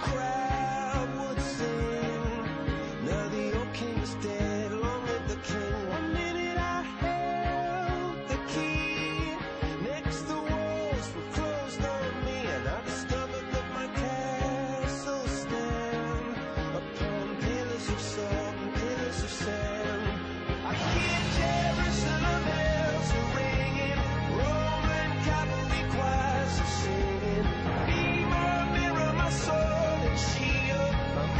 crowd.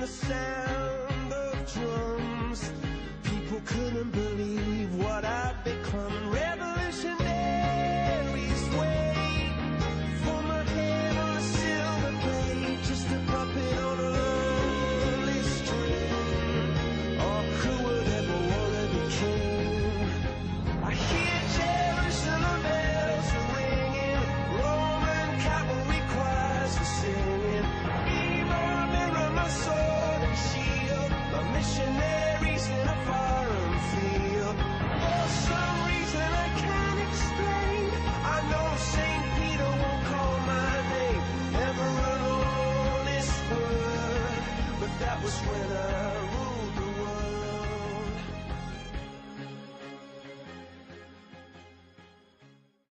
the sound of drums. this.